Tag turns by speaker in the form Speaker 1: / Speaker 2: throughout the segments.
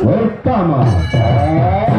Speaker 1: Opa, mano!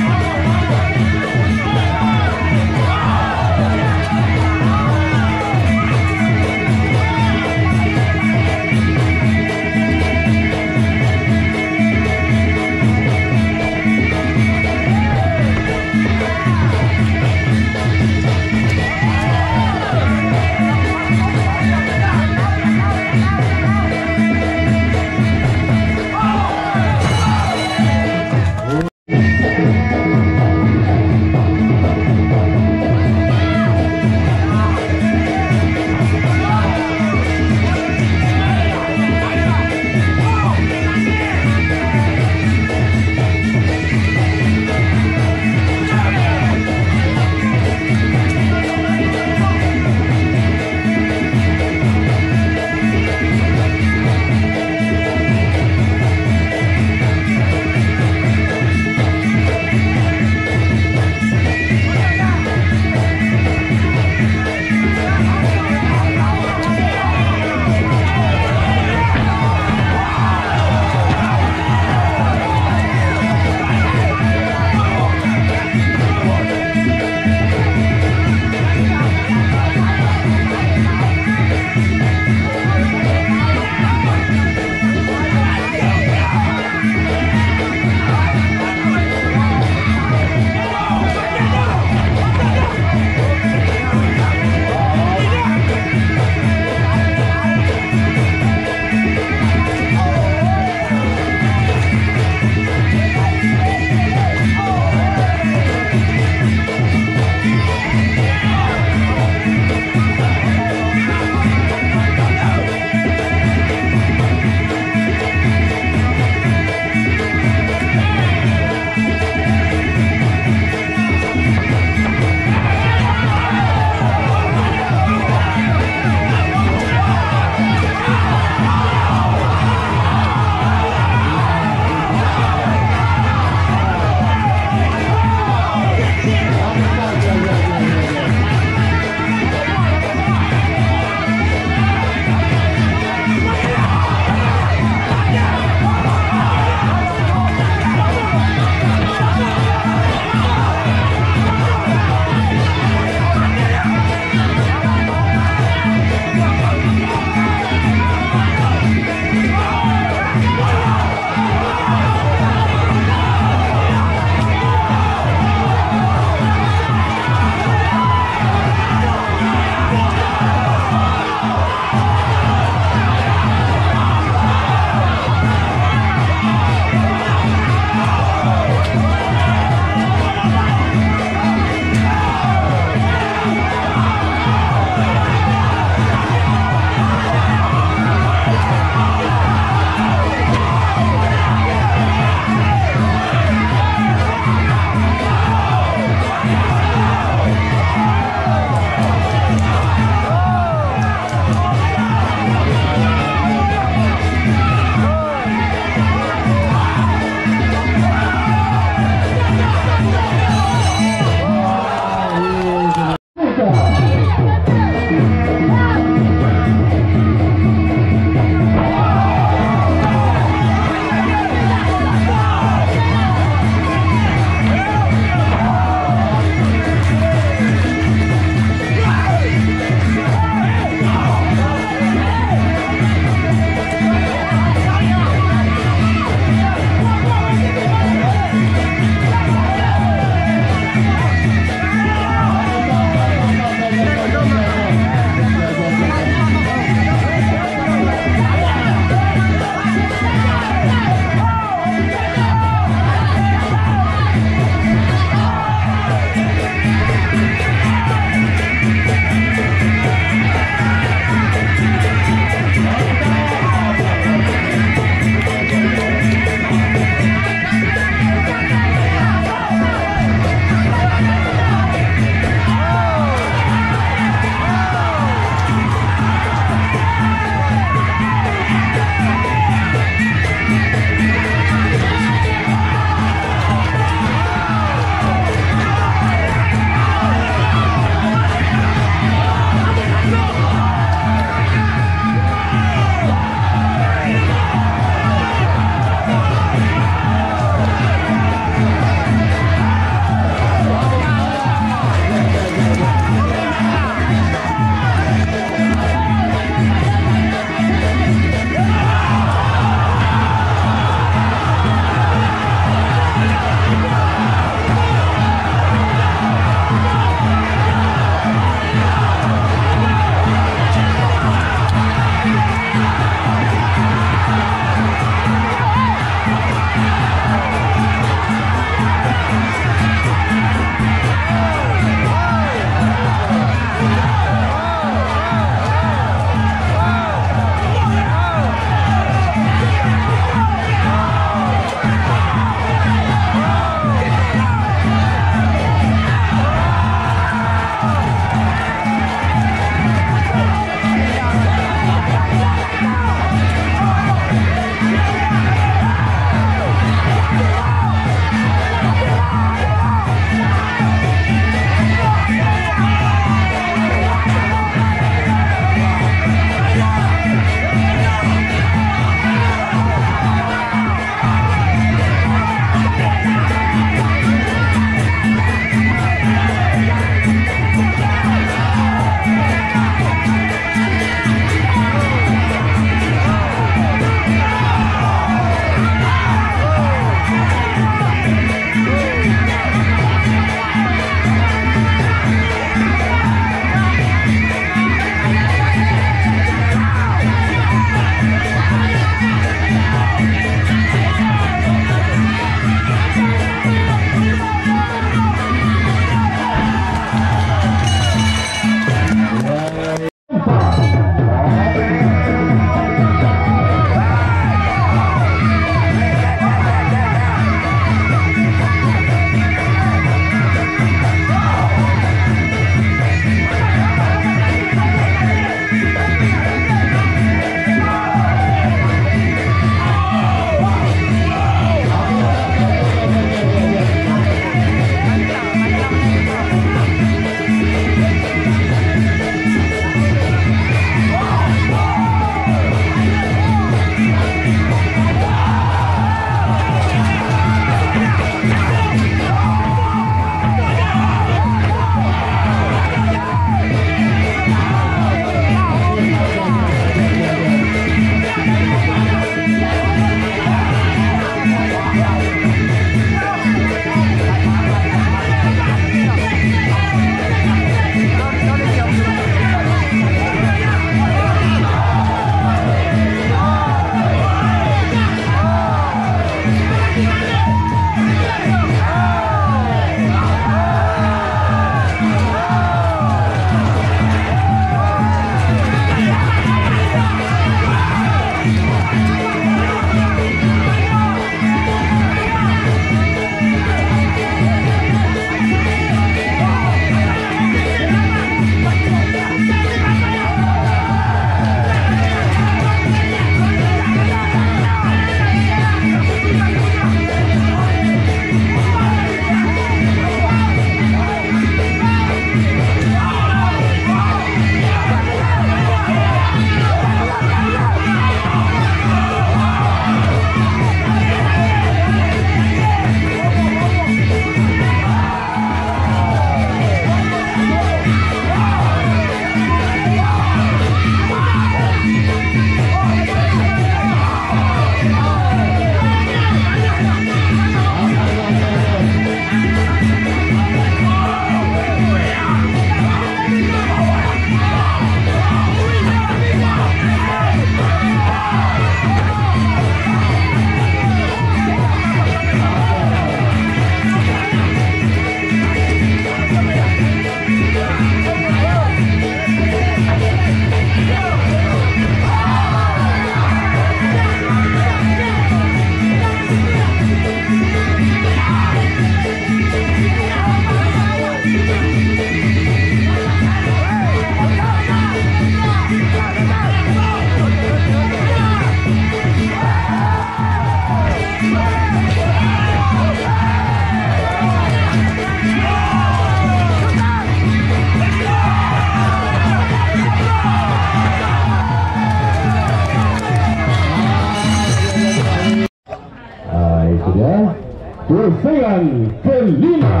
Speaker 1: Lucean, que Lima.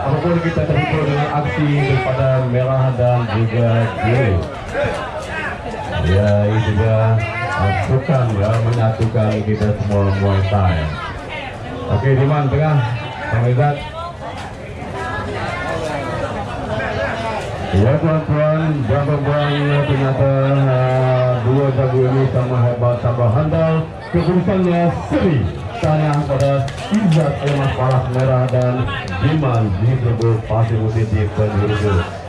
Speaker 1: Apa pun kita terhibur dengan aksi daripada merah dan juga biru. Ya itu dia masukkan ya menyatukan kita semua Muay Thai. Oke di mana tengah Bang Izzat. Ya tuan-tuan dan perempuan ternyata uh, dua jago ini sama hebat sama handal keputusannya seri tanya pada Izzat Emas Paras Merah dan Jiman di Pasir Putih di penjuru